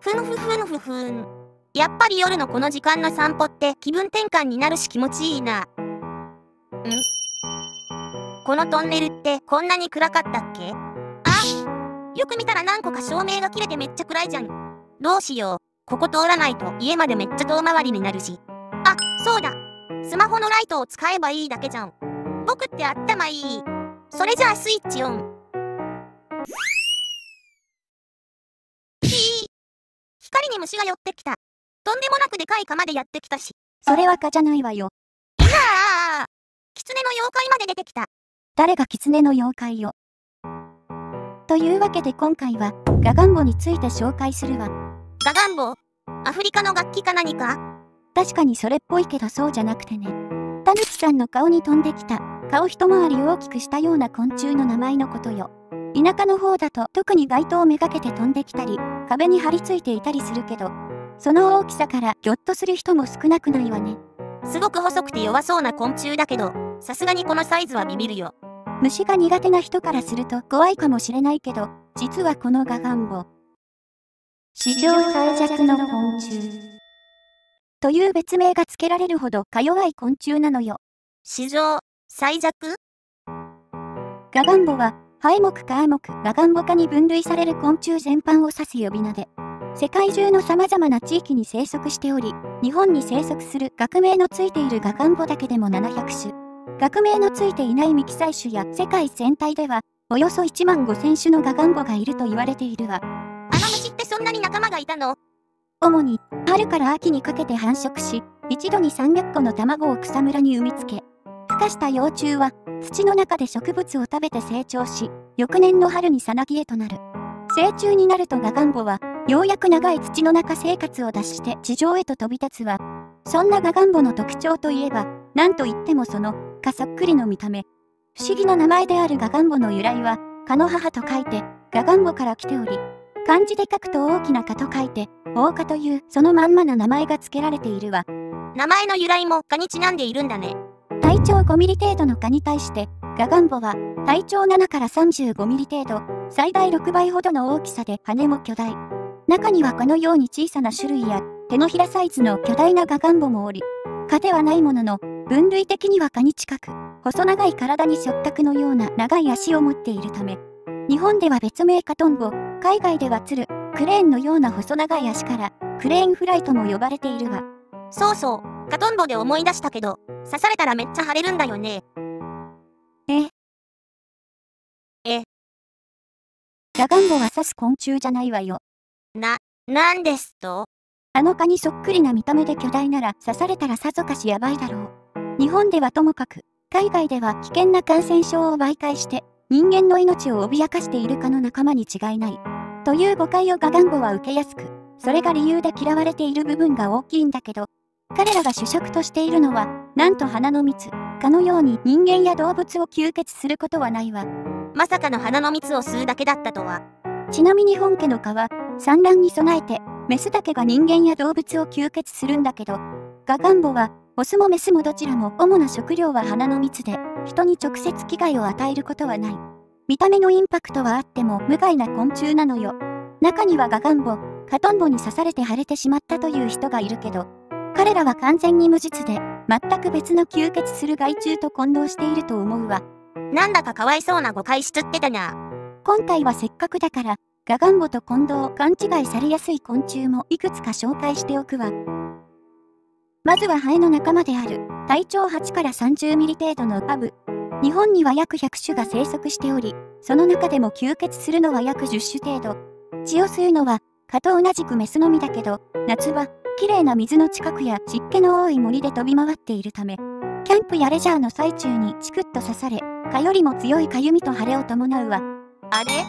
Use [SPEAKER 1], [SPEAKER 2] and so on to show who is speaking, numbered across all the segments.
[SPEAKER 1] ふんふふんふふん。やっぱり夜のこの時間の散歩って気分転換になるし気持ちいいな。んこのトンネルってこんなに暗かったっけ？あよく見たら何個か照明が切れてめっちゃ暗いじゃん。どうしよう。ここ通らないと家までめっちゃ遠回りになるし。あ、そうだ。スマホのライトを使えばいいだけじゃん。僕って頭いい。それじゃあスイッチオン。ひー。光に虫が寄ってきた。とんでもなくでかい釜でやってきたし。
[SPEAKER 2] それは蚊じゃないわよ。
[SPEAKER 1] いやあ狐の妖怪まで出てきた。
[SPEAKER 2] 誰が狐の妖怪よ。というわけで今回は、ガガンボについて紹介するわ。
[SPEAKER 1] ガガンボ？アフリカの楽器か何か？
[SPEAKER 2] 確かにそれっぽいけどそうじゃなくてね。タヌキさんの顔に飛んできた、顔一回り大きくしたような昆虫の名前のことよ。田舎の方だと特に街灯をめがけて飛んできたり、壁に張り付いていたりするけど、その大きさからぎょっとする人も少なくないわね。
[SPEAKER 1] すごく細くて弱そうな昆虫だけど、さすがにこのサイズはビビるよ。
[SPEAKER 2] 虫が苦手な人からすると怖いかもしれないけど、実はこのガガンボ。史上最弱の昆虫。という別名が付けられるほどか弱い昆虫なのよ。
[SPEAKER 1] 史上最弱？
[SPEAKER 2] ガガンボは、ハエ目かア目、ガガンボ科に分類される昆虫全般を指す呼び名で、世界中の様々な地域に生息しており、日本に生息する学名のついているガガンボだけでも700種。学名のついていない未記載種や世界全体では、およそ1万5000種のガガンボがいると言われているわ。
[SPEAKER 1] あの虫ってそんなに仲間がいたの？
[SPEAKER 2] 主に、春から秋にかけて繁殖し、一度に300個の卵を草むらに産みつけ、孵化した幼虫は、土の中で植物を食べて成長し、翌年の春にさなぎへとなる。成虫になるとガガンボは、ようやく長い土の中生活を脱して地上へと飛び立つわ。そんなガガンボの特徴といえば、なんといってもその、かそっくりの見た目。不思議な名前であるガガンボの由来は、蚊の母と書いて、ガガンボから来ており、漢字で書くと大きな蚊と書いて、大蚊というそのまんまな名前が付けられているわ。
[SPEAKER 1] 名前の由来も蚊にちなんでいるんだね。
[SPEAKER 2] 体長5ミリ程度の蚊に対して、ガガンボは体長7から35ミリ程度、最大6倍ほどの大きさで羽も巨大。中にはこのように小さな種類や手のひらサイズの巨大なガガンボもおり、蚊ではないものの、分類的には蚊に近く、細長い体に触覚のような長い足を持っているため、日本では別名カトンボ、海外ではツル、クレーンのような細長い足から、クレーンフライとも呼ばれているわ。
[SPEAKER 1] そうそう、カトンボで思い出したけど、刺されたらめっちゃ腫れるんだよね。
[SPEAKER 2] え？
[SPEAKER 1] え？
[SPEAKER 2] ガガンボは刺す昆虫じゃないわよ。
[SPEAKER 1] な、なんですと？
[SPEAKER 2] あの蚊にそっくりな見た目で巨大なら刺されたらさぞかしやばいだろう。日本ではともかく、海外では危険な感染症を媒介して、人間の命を脅かしている蚊の仲間に違いない。という誤解をガガンボは受けやすく、それが理由で嫌われている部分が大きいんだけど、彼らが主食としているのは、なんと花の蜜、蚊のように人間や動物を吸血することはないわ。
[SPEAKER 1] まさかの花の蜜を吸うだけだったとは。
[SPEAKER 2] ちなみに本家の蚊は、産卵に備えて、メスだけが人間や動物を吸血するんだけど、ガガンボは、オスもメスもどちらも主な食料は花の蜜で、人に直接危害を与えることはない。見た目のインパクトはあっても無害な昆虫なのよ。中にはガガンボ、カトンボに刺されて腫れてしまったという人がいるけど、彼らは完全に無実で、全く別の吸血する害虫と混同していると思うわ。
[SPEAKER 1] なんだかかわいそうな誤解しつってたな。
[SPEAKER 2] 今回はせっかくだから、ガガンボと混同勘違いされやすい昆虫もいくつか紹介しておくわ。まずはハエの仲間である、体長8から30ミリ程度のパブ。日本には約100種が生息しており、その中でも吸血するのは約10種程度。血を吸うのは、蚊と同じくメスのみだけど、夏は、綺麗な水の近くや湿気の多い森で飛び回っているため、キャンプやレジャーの最中にチクッと刺され、蚊よりも強いかゆみと腫れを伴うわ。
[SPEAKER 1] あれ？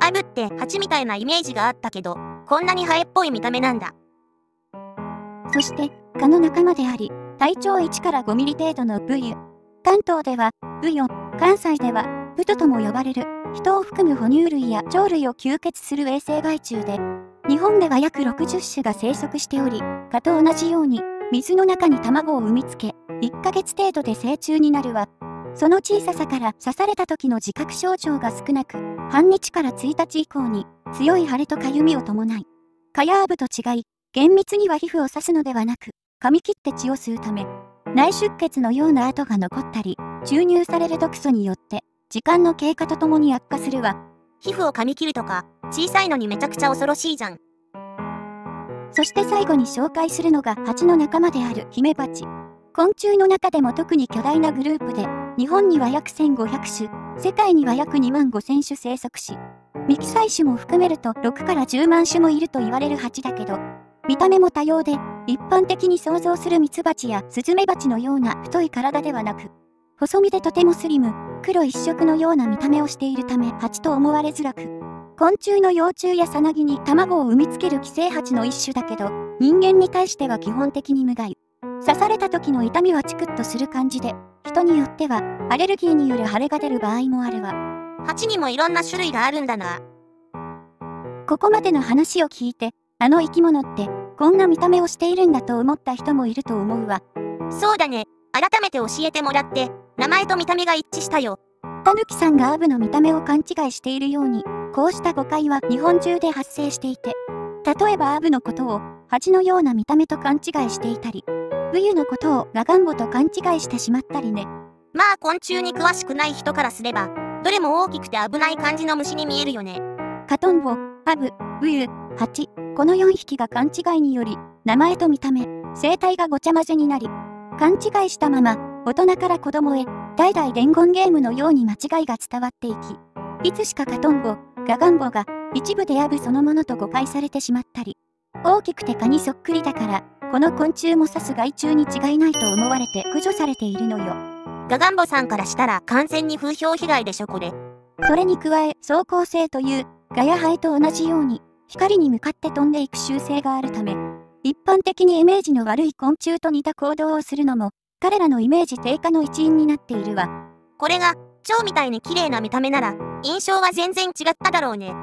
[SPEAKER 1] アブって蜂みたいなイメージがあったけど、こんなにハエっぽい見た目なんだ。
[SPEAKER 2] そして、蚊の仲間であり、体長1から5ミリ程度のブユ。関東では、ブヨ、関西では、ブトとも呼ばれる、人を含む哺乳類や鳥類を吸血する衛生害虫で、日本では約60種が生息しており、蚊と同じように、水の中に卵を産みつけ、1ヶ月程度で成虫になるわ。その小ささから刺された時の自覚症状が少なく、半日から1日以降に強い腫れとかゆみを伴い、カヤーブと違い、厳密には皮膚を刺すのではなく、噛み切って血を吸うため、内出血のような跡が残ったり、注入される毒素によって、時間の経過とともに悪化するわ。
[SPEAKER 1] 皮膚を噛み切るとか、小さいのにめちゃくちゃ恐ろしいじゃん。
[SPEAKER 2] そして最後に紹介するのが蜂の仲間であるヒメバチ。昆虫の中でも特に巨大なグループで、日本には約1500種、世界には約2万5000種生息し、未記載種も含めると6から10万種もいると言われる蜂だけど、見た目も多様で、一般的に想像するミツバチやスズメバチのような太い体ではなく、細身でとてもスリム、黒一色のような見た目をしているため蜂と思われづらく、昆虫の幼虫やさなぎに卵を産みつける寄生蜂の一種だけど、人間に対しては基本的に無害。刺された時の痛みはチクッとする感じで、人によってはアレルギーによる腫れが出る場合もあるわ。
[SPEAKER 1] 蜂にもいろんな種類があるんだな。
[SPEAKER 2] ここまでの話を聞いて、あの生き物ってこんな見た目をしているんだと思った人もいると思うわ。
[SPEAKER 1] そうだね。改めて教えてもらって、名前と見た目が一致したよ。
[SPEAKER 2] たぬきさんがアブの見た目を勘違いしているように、こうした誤解は日本中で発生していて、例えばアブのことを蜂のような見た目と勘違いしていたり、ブユのことをガガンボと勘違いしてしまったりね。
[SPEAKER 1] まあ昆虫に詳しくない人からすれば、どれも大きくて危ない感じの虫に見えるよね。
[SPEAKER 2] カトンボ、アブ、ブユ、ハチ、この4匹が勘違いにより、名前と見た目、生態がごちゃ混ぜになり、勘違いしたまま、大人から子供へ、代々伝言ゲームのように間違いが伝わっていき、いつしかカトンボ、ガガンボが、一部でアブそのものと誤解されてしまったり、大きくて蚊にそっくりだから、この昆虫も刺す害虫に違いないと思われて駆除されているのよ。
[SPEAKER 1] ガガンボさんからしたら完全に風評被害でしょこれ。
[SPEAKER 2] それに加え、走行性という、ガやハエと同じように、光に向かって飛んでいく習性があるため、一般的にイメージの悪い昆虫と似た行動をするのも、彼らのイメージ低下の一因になっているわ。
[SPEAKER 1] これが、蝶みたいに綺麗な見た目なら、印象は全然違っただろうね。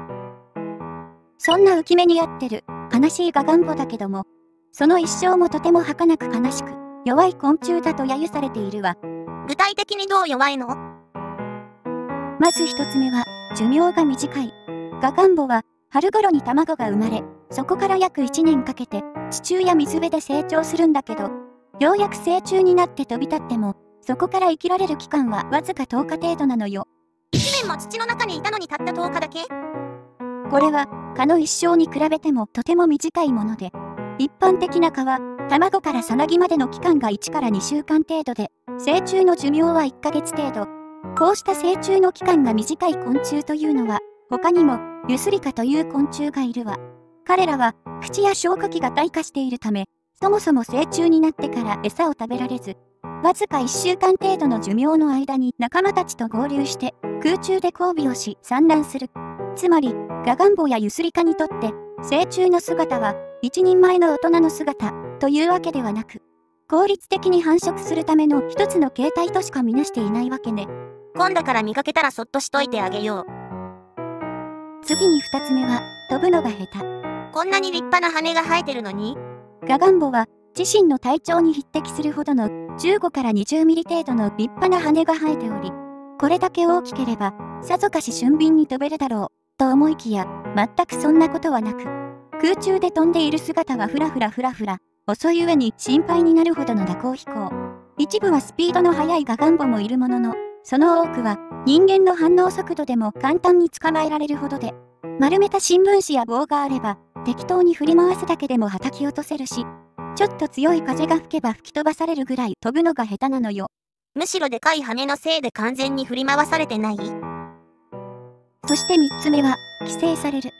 [SPEAKER 2] そんな浮き目に合ってる、悲しいガガンボだけども、その一生もとても儚く悲しく、弱い昆虫だと揶揄されているわ。
[SPEAKER 1] 具体的にどう弱いの？
[SPEAKER 2] まず一つ目は、寿命が短い。ガガンボは、春頃に卵が生まれ、そこから約1年かけて、地中や水辺で成長するんだけど、ようやく成虫になって飛び立っても、そこから生きられる期間はわずか10日程度なのよ。
[SPEAKER 1] 1年も土の中にいたのにたった10日だけ？
[SPEAKER 2] これは、蚊の一生に比べてもとても短いもので、一般的な蚊は、卵からさなぎまでの期間が1から2週間程度で、成虫の寿命は1ヶ月程度。こうした成虫の期間が短い昆虫というのは、他にも、ユスリカという昆虫がいるわ。彼らは、口や消化器が退化しているため、そもそも成虫になってから餌を食べられず、わずか1週間程度の寿命の間に仲間たちと合流して空中で交尾をし産卵する。つまり、ガガンボやユスリカにとって、成虫の姿は一人前の大人の姿というわけではなく、効率的に繁殖するための一つの形態としか見なしていないわけね。
[SPEAKER 1] 今度から見かけたらそっとしといてあげよう。
[SPEAKER 2] 次に二つ目は、飛ぶのが下手。
[SPEAKER 1] こんなに立派な羽が生えてるのに？
[SPEAKER 2] ガガンボは、自身の体長に匹敵するほどの15から20ミリ程度の立派な羽が生えており、これだけ大きければ、さぞかし俊敏に飛べるだろう、と思いきや、全くそんなことはなく、空中で飛んでいる姿はふらふらふらふら、遅い上に心配になるほどの蛇行飛行。一部はスピードの速いガガンボもいるものの、その多くは人間の反応速度でも簡単に捕まえられるほどで、丸めた新聞紙や棒があれば、適当に振り回すだけでも叩き落とせるし、ちょっと強い風が吹けば吹き飛ばされるぐらい飛ぶのが下手なのよ。
[SPEAKER 1] むしろでかい羽のせいで完全に振り回されてない？
[SPEAKER 2] そして3つ目は、規制される。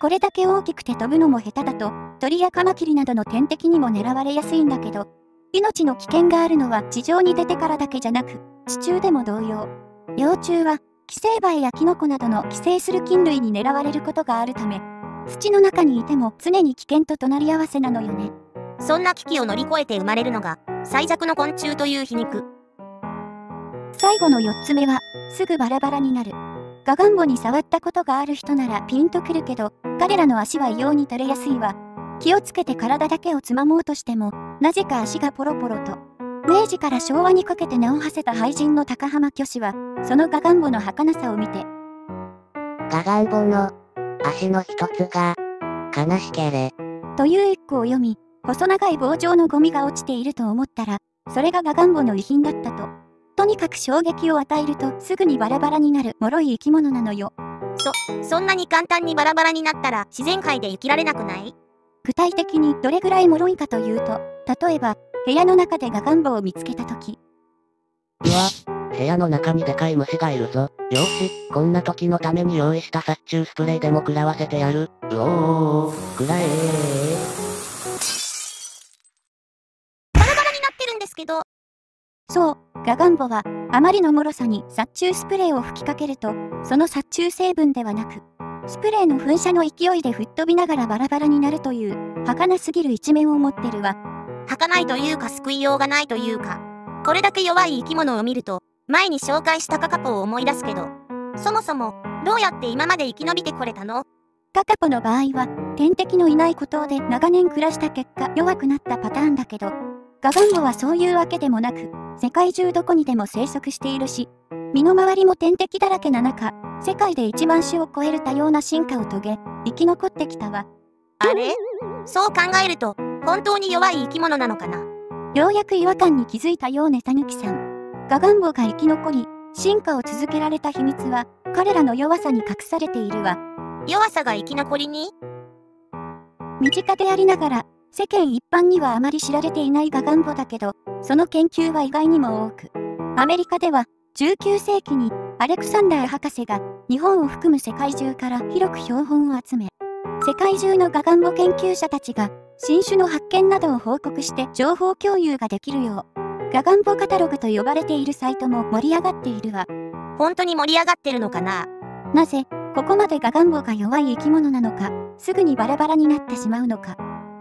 [SPEAKER 2] これだけ大きくて飛ぶのも下手だと、鳥やカマキリなどの天敵にも狙われやすいんだけど、命の危険があるのは地上に出てからだけじゃなく、地中でも同様。幼虫は、寄生バエやキノコなどの寄生する菌類に狙われることがあるため、土の中にいても常に危険と隣り合わせなのよね。
[SPEAKER 1] そんな危機を乗り越えて生まれるのが、最弱の昆虫という皮肉。
[SPEAKER 2] 最後の4つ目は、すぐバラバラになる。ガガンボに触ったことがある人ならピンとくるけど、彼らの足は異様に垂れやすいわ。気をつけて体だけをつまもうとしても、なぜか足がポロポロと。明治から昭和にかけて名を馳せた俳人の高浜虚子は、そのガガンボの儚さを見て、
[SPEAKER 3] ガガンボの足の一つが悲しけれ
[SPEAKER 2] という一句を読み、細長い棒状のゴミが落ちていると思ったら、それがガガンボの遺品だったと。とにかく衝撃を与えるとすぐにバラバラになる脆い生き物なのよ。
[SPEAKER 1] そ、そんなに簡単にバラバラになったら自然界で生きられなくない？
[SPEAKER 2] 具体的にどれぐらい脆いかというと、例えば、部屋の中でガガンボを見つけたとき。
[SPEAKER 3] うわ、部屋の中にでかい虫がいるぞ。よし、こんな時のために用意した殺虫スプレーでも食らわせてやる。うおー、食らえー。
[SPEAKER 1] バラバラになってるんですけど、
[SPEAKER 2] そう、ガガンボは、あまりの脆さに殺虫スプレーを吹きかけると、その殺虫成分ではなく、スプレーの噴射の勢いで吹っ飛びながらバラバラになるという、儚すぎる一面を持ってるわ。
[SPEAKER 1] 儚いというか救いようがないというか、これだけ弱い生き物を見ると、前に紹介したカカポを思い出すけど、そもそも、どうやって今まで生き延びてこれたの？
[SPEAKER 2] カカポの場合は、天敵のいない孤島で長年暮らした結果弱くなったパターンだけど、ガガンボはそういうわけでもなく、世界中どこにでも生息しているし、身の回りも天敵だらけな中、世界で1万種を超える多様な進化を遂げ、生き残ってきたわ。
[SPEAKER 1] あれ？そう考えると、本当に弱い生き物なのかな？
[SPEAKER 2] ようやく違和感に気づいたようねたぬきさん。ガガンボが生き残り、進化を続けられた秘密は、彼らの弱さに隠されているわ。
[SPEAKER 1] 弱さが生き残りに？
[SPEAKER 2] 身近でありながら、世間一般にはあまり知られていないガガンボだけど、その研究は意外にも多く。アメリカでは、19世紀にアレクサンダー博士が日本を含む世界中から広く標本を集め、世界中のガガンボ研究者たちが新種の発見などを報告して情報共有ができるよう、ガガンボカタログと呼ばれているサイトも盛り上がっているわ。
[SPEAKER 1] 本当に盛り上がってるのかな？
[SPEAKER 2] なぜ、ここまでガガンボが弱い生き物なのか、すぐにバラバラになってしまうのか。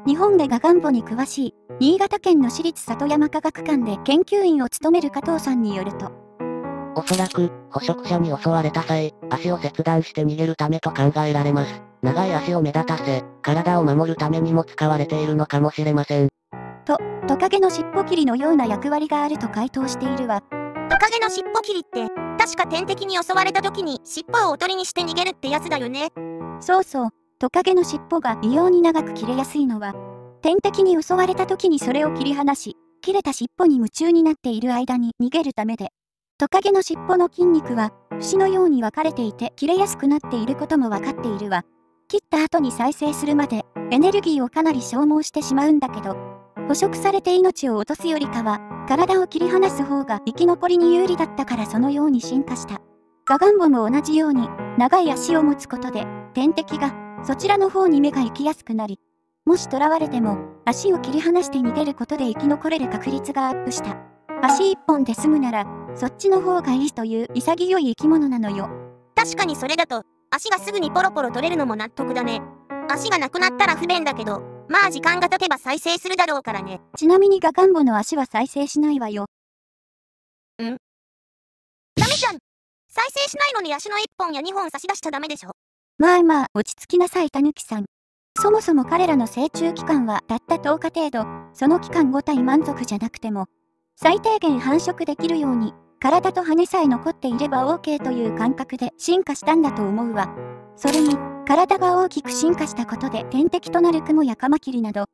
[SPEAKER 2] 日本でガガンボに詳しい、新潟県の私立里山科学館で研究員を務める加藤さんによると、
[SPEAKER 3] おそらく、捕食者に襲われた際、足を切断して逃げるためと考えられます。長い足を目立たせ、体を守るためにも使われているのかもしれません。
[SPEAKER 2] と、トカゲの尻尾切りのような役割があると回答しているわ。
[SPEAKER 1] トカゲの尻尾切りって、確か天敵に襲われた時に尻尾をおとりにして逃げるってやつだよね。
[SPEAKER 2] そうそう、トカゲの尻尾が異様に長く切れやすいのは、天敵に襲われた時にそれを切り離し、切れた尻尾に夢中になっている間に逃げるためで、トカゲの尻尾の筋肉は、節のように分かれていて切れやすくなっていることも分かっているわ。切った後に再生するまで、エネルギーをかなり消耗してしまうんだけど、捕食されて命を落とすよりかは、体を切り離す方が生き残りに有利だったからそのように進化した。ガガンボも同じように、長い足を持つことで、天敵が、そちらの方に目が行きやすくなり、もし囚われても、足を切り離して逃げることで生き残れる確率がアップした。足一本で済むなら、そっちの方がいいという潔い生き物なのよ。
[SPEAKER 1] 確かにそれだと、足がすぐにポロポロ取れるのも納得だね。足がなくなったら不便だけど、まあ時間が経てば再生するだろうからね。
[SPEAKER 2] ちなみにガガンボの足は再生しないわよ。
[SPEAKER 1] ダメじゃん再生しないのに足の1本や2本差し出しちゃダメでしょ
[SPEAKER 2] まあまあ、落ち着きなさい、たぬきさん。そもそも彼らの成虫期間はたった10日程度、その期間ご体満足じゃなくても、最低限繁殖できるように、体と羽さえ残っていれば OK という感覚で進化したんだと思うわ。それに、体が大きく進化したことで天敵となるクモやカマキリなど、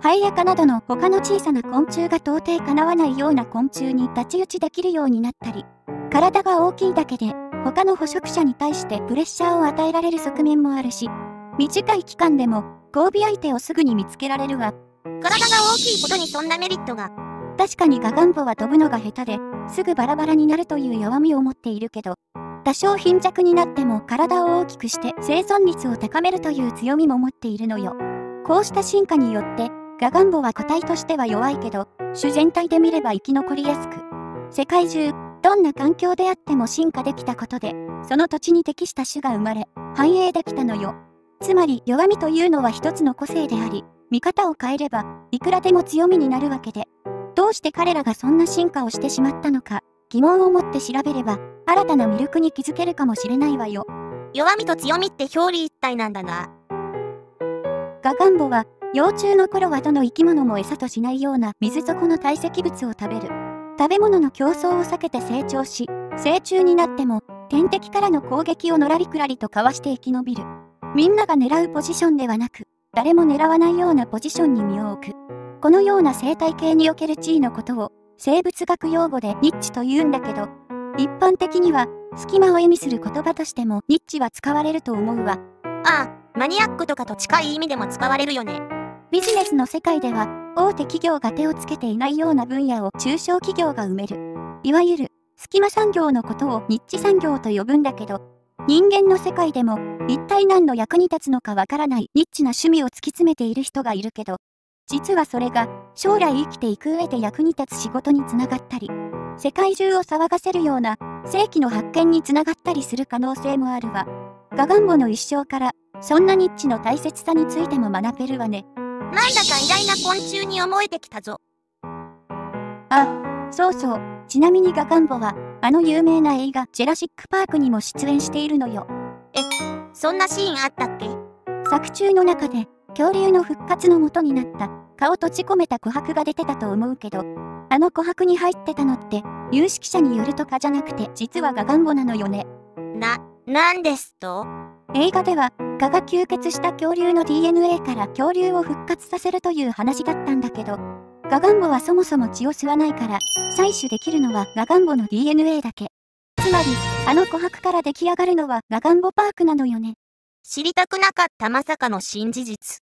[SPEAKER 2] ハエヤカなどの他の小さな昆虫が到底叶わないような昆虫に太刀打ちできるようになったり、体が大きいだけで他の捕食者に対してプレッシャーを与えられる側面もあるし、短い期間でも交尾相手をすぐに見つけられるわ。
[SPEAKER 1] 体が大きいことにそんなメリットが。
[SPEAKER 2] 確かにガガンボは飛ぶのが下手で、すぐバラバラになるという弱みを持っているけど、多少貧弱になっても体を大きくして生存率を高めるという強みも持っているのよ。こうした進化によって、ガガンボは個体としては弱いけど、種全体で見れば生き残りやすく、世界中、どんな環境であっても進化できたことで、その土地に適した種が生まれ、繁栄できたのよ。つまり弱みというのは一つの個性であり、見方を変えれば、いくらでも強みになるわけで、どうして彼らがそんな進化をしてしまったのか、疑問を持って調べれば、新たな魅力に気づけるかもしれないわよ。
[SPEAKER 1] 弱みと強みって表裏一体なんだな。
[SPEAKER 2] ガガンボは、幼虫の頃はどの生き物も餌としないような水底の堆積物を食べる。食べ物の競争を避けて成長し、成虫になっても、天敵からの攻撃をのらりくらりとかわして生き延びる。みんなが狙うポジションではなく、誰も狙わないようなポジションに身を置く。このような生態系における地位のことを生物学用語でニッチと言うんだけど、一般的には隙間を意味する言葉としてもニッチは使われると思うわ。
[SPEAKER 1] ああ、マニアックとかと近い意味でも使われるよね。
[SPEAKER 2] ビジネスの世界では大手企業が手をつけていないような分野を中小企業が埋める。いわゆる隙間産業のことをニッチ産業と呼ぶんだけど、人間の世界でも一体何の役に立つのかわからないニッチな趣味を突き詰めている人がいるけど、実はそれが将来生きていく上で役に立つ仕事につながったり、世界中を騒がせるような世紀の発見につながったりする可能性もあるわ。ガガンボの一生からそんなニッチの大切さについても学べるわね。
[SPEAKER 1] なんだか偉大な昆虫に思えてきたぞ。
[SPEAKER 2] あ、そうそう。ちなみにガガンボは、あの有名な映画ジェラシック・パークにも出演しているのよ。
[SPEAKER 1] え、そんなシーンあったっけ？
[SPEAKER 2] 作中の中で、恐竜の復活の元になった顔閉じ込めた琥珀が出てたと思うけど、あの琥珀に入ってたのって、有識者によるとかじゃなくて実はガガンボなのよね。
[SPEAKER 1] な、なんですと？
[SPEAKER 2] 映画では、蚊が吸血した恐竜の DNA から恐竜を復活させるという話だったんだけど、ガガンボはそもそも血を吸わないから、採取できるのはガガンボの DNA だけ。つまり、あの琥珀から出来上がるのはガガンボパークなのよね。
[SPEAKER 1] 知りたくなかったまさかの新事実。